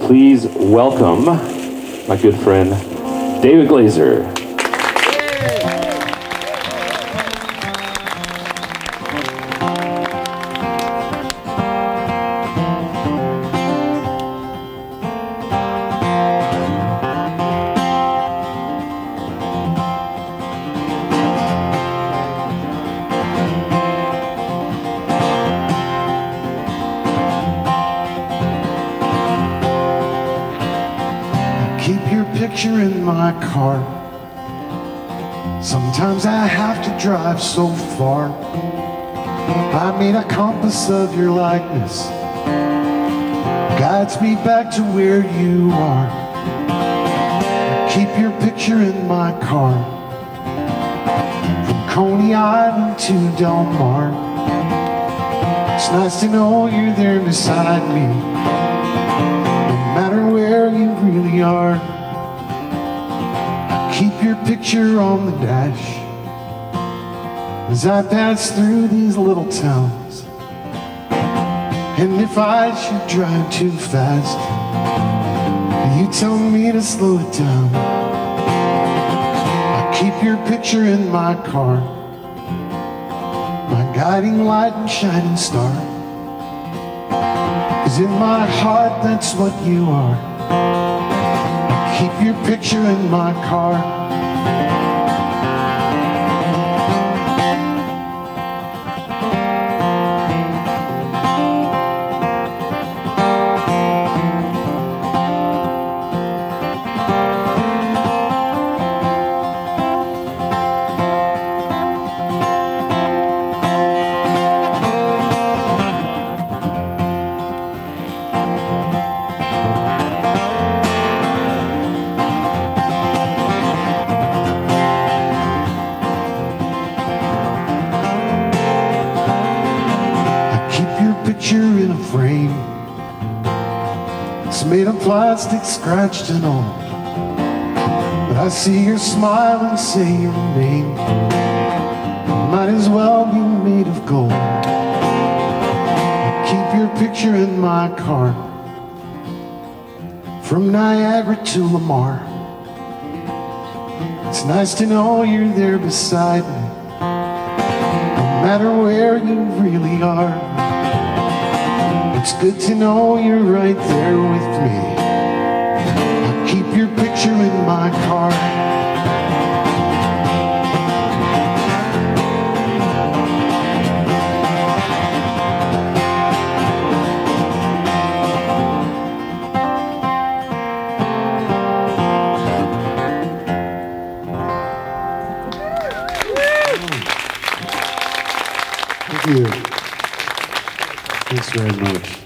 Please welcome my good friend, David Glaser. Picture in my car. Sometimes I have to drive so far. I made a compass of your likeness. Guides me back to where you are. Keep your picture in my car. From Coney Island to Del Mar. It's nice to know you're there beside me your picture on the dash as I pass through these little towns. And if I should drive too fast, you tell me to slow it down. I keep your picture in my car, my guiding light and shining star. Cause in my heart, that's what you are. I keep your picture in my car. I It's made of plastic, scratched and all. But I see your smile and say your name. Might as well be made of gold. I keep your picture in my car. From Niagara to Lamar. It's nice to know you're there beside me no matter where you really are. It's good to know you're right there with me. I keep your picture in my car. Thank you. Thanks very much.